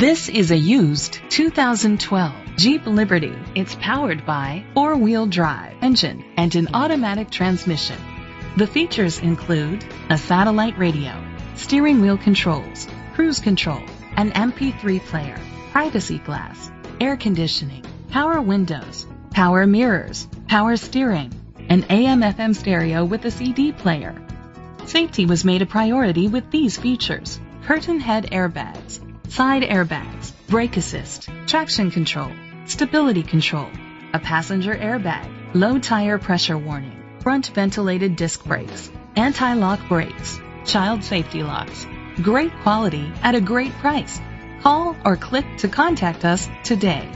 This is a used 2012 Jeep Liberty. It's powered by four-wheel drive engine and an automatic transmission. The features include a satellite radio, steering wheel controls, cruise control, an MP3 player, privacy glass, air conditioning, power windows, power mirrors, power steering, an AM FM stereo with a CD player. Safety was made a priority with these features. Curtain head airbags, side airbags, brake assist, traction control, stability control, a passenger airbag, low tire pressure warning, front ventilated disc brakes, anti-lock brakes, child safety locks. Great quality at a great price. Call or click to contact us today.